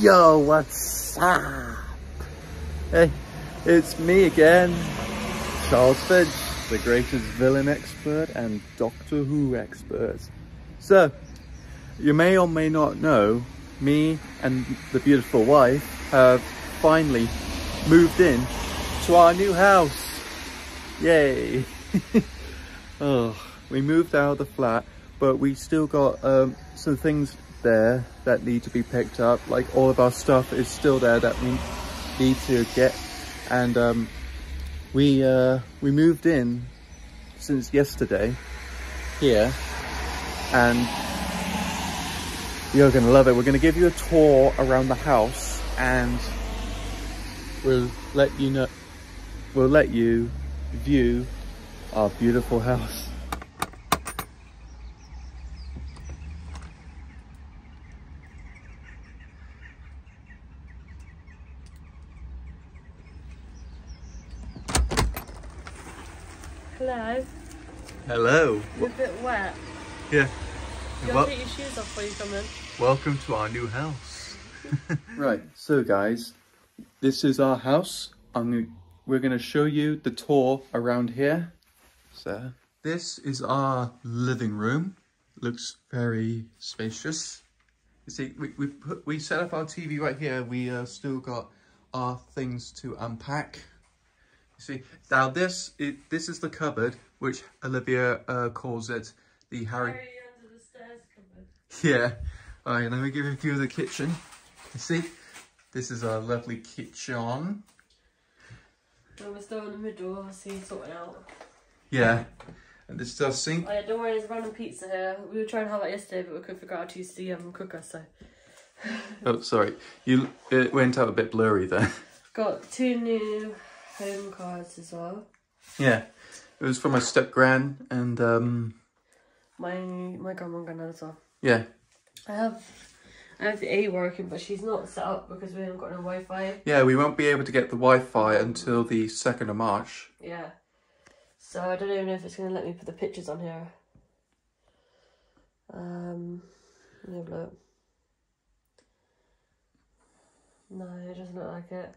Yo, what's up? Hey, it's me again, Charles Finch, the greatest villain expert and Doctor Who expert. So, you may or may not know, me and the beautiful wife have finally moved in to our new house. Yay! oh, we moved out of the flat, but we still got um, some things there that need to be picked up. Like all of our stuff is still there that we need to get. And um, we uh, we moved in since yesterday here, and you're gonna love it. We're gonna give you a tour around the house, and we'll let you know. We'll let you view our beautiful house. Hello. Hello. You're a bit wet. Yeah. You Well- take your shoes off before you come in. Welcome to our new house. right, so guys, this is our house. I'm we're going to show you the tour around here. So, this is our living room. Looks very spacious. You see, we, we, put, we set up our TV right here. We uh, still got our things to unpack. See, now this, it, this is the cupboard, which Olivia uh, calls it the Harry... Harry under the stairs cupboard. Yeah. All right, let me give you a view of the kitchen. You see, this is our lovely kitchen. And we're still in the middle, see sorting out. Yeah. And this is our sink. Oh yeah, don't worry, there's random pizza here. We were trying to have that yesterday, but we couldn't figure out how to use the um, cooker, so. Oh, sorry. You It went out a bit blurry there. Got two new home cards as well. Yeah. It was from my step gran and, um, My my grandma and granddad as well. yeah. I have I have the A working, but she's not set up because we haven't got no Wi-Fi. Yeah, we won't be able to get the Wi-Fi until the 2nd of March. Yeah. So I don't even know if it's gonna let me put the pictures on here. Um, let me have a look. No, it doesn't look like it.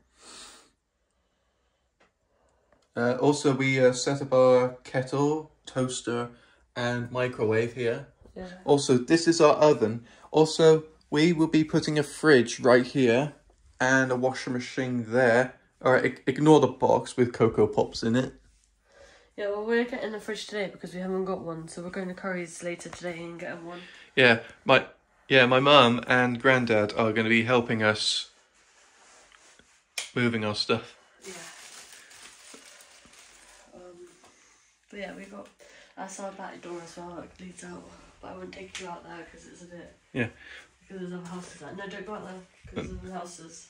Uh, also, we uh, set up our kettle, toaster, and microwave here. Yeah. Also, this is our oven. Also, we will be putting a fridge right here and a washing machine there. Alright, ignore the box with Cocoa Pops in it. Yeah, well, we're getting the fridge today because we haven't got one, so we're going to Curry's later today and getting one. Yeah, my yeah, my mum and granddad are going to be helping us moving our stuff. Yeah. Um, but yeah, we got our back door as well. It leads out, but I wouldn't take you out there because it's a bit. Yeah. Because there's other houses there. No, don't go out there because there's other houses.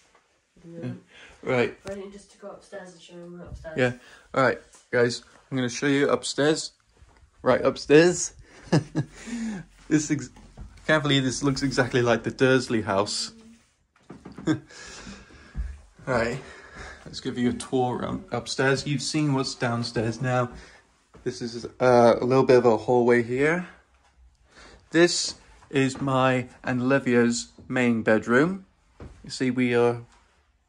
moment. Right. But I need just to go upstairs and show them we're upstairs. Yeah. Alright, guys, I'm going to show you upstairs. Right, upstairs. this ex- can't believe this looks exactly like the Dursley house. right, let's give you a tour around upstairs. You've seen what's downstairs now. This is uh, a little bit of a hallway here. This is my and Olivia's main bedroom. You see, we uh,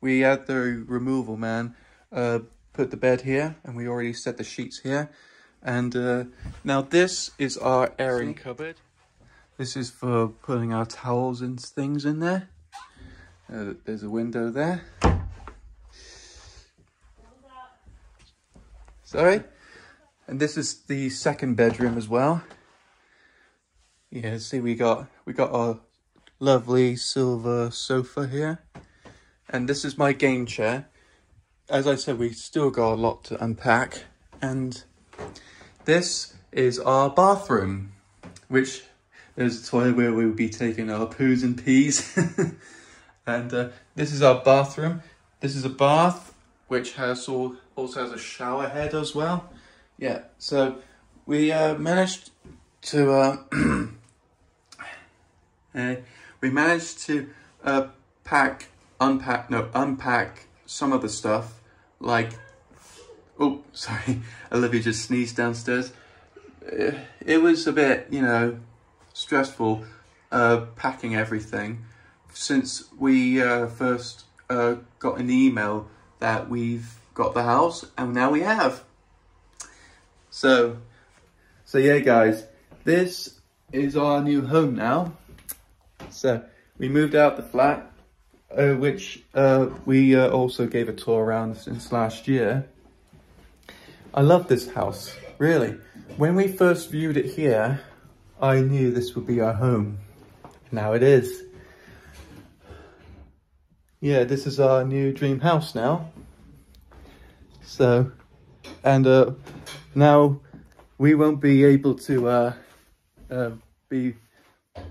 we had the removal man uh, put the bed here, and we already set the sheets here. And uh, now this is our airing cupboard. This is for putting our towels and things in there. Uh, there's a window there. Sorry? And this is the second bedroom as well. Yeah, see we got we got our lovely silver sofa here. And this is my game chair. As I said, we still got a lot to unpack. And this is our bathroom, which is a toilet where we'll be taking our poos and peas. and uh, this is our bathroom. This is a bath, which has all, also has a shower head as well. Yeah, so we uh, managed to uh, uh, we managed to uh, pack, unpack, no, unpack some of the stuff, like, oh, sorry, Olivia just sneezed downstairs. Uh, It was a bit, you know, stressful uh, packing everything since we uh, first got an email that we've got the house and now we have. So, so yeah guys, this is our new home now. So we moved out the flat, uh, which uh, we uh, also gave a tour around since last year. I love this house, really. When we first viewed it here, I knew this would be our home. Now it is. Yeah, this is our new dream house now. So, and uh, now we won't be able to uh, uh, be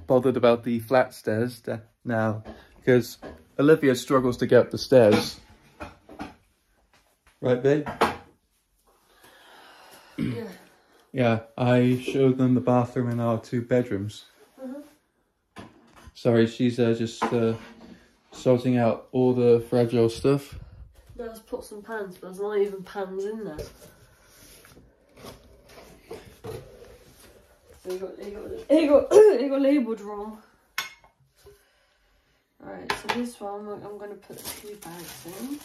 bothered about the flat stairs now because Olivia struggles to get up the stairs. Right, babe? Yeah. Yeah, I showed them the bathroom and our two bedrooms. Sorry, she's uh, just uh, sorting out all the fragile stuff. Let's put some pans, but there's not even pans in there. You got, you got, you got, you got labelled wrong. Alright, so this one I'm, I'm going to put two bags in.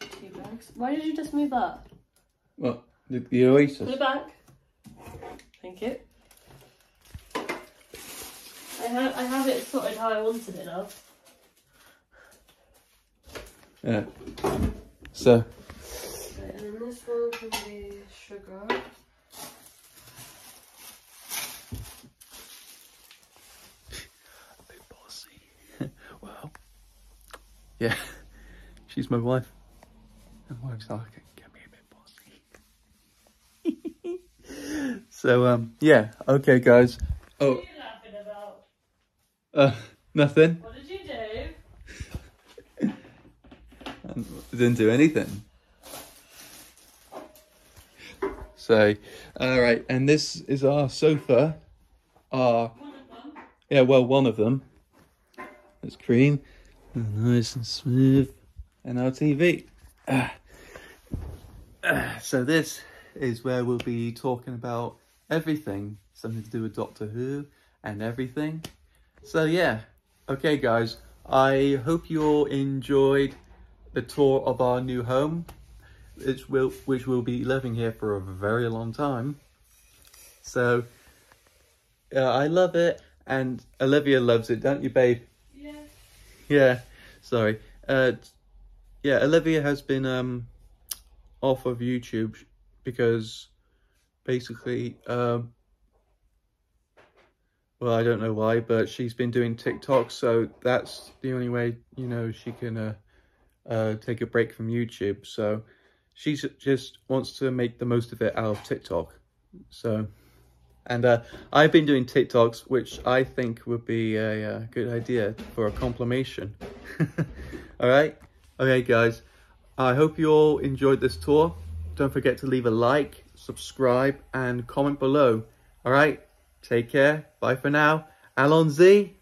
So two bags. Why did you just move that? What? The, the Oasis? Put it back. Thank you. I have I have it sorted how I wanted it now. Yeah. So, Right, and then this one can be sugar. bit bossy. well, yeah, she's my wife. And wives are can get me a bit bossy. so, um, yeah, okay, guys. Oh, What are you laughing about? uh, nothing. What did you do? I didn't do anything. So, all right, and this is our sofa. Our yeah, well, one of them. It's cream, nice and smooth, and our TV. Ah. Ah, so this is where we'll be talking about everything, something to do with Doctor Who and everything. So yeah, okay, guys. I hope you all enjoyed the tour of our new home, which will which will be living here for a very long time. So, yeah, I love it, and Olivia loves it, don't you, babe? Yeah. Yeah, sorry. Uh, yeah, Olivia has been um off of YouTube because basically, um, well, I don't know why, but she's been doing TikTok, so that's the only way you know she can uh, uh take a break from YouTube. So she just wants to make the most of it out of TikTok. So. And uh, I've been doing TikToks, which I think would be a, uh good idea for a complimation. all right? Okay, guys. I hope you all enjoyed this tour. Don't forget to leave a like, subscribe, and comment below. All right? Take care. Bye for now. Allons-y.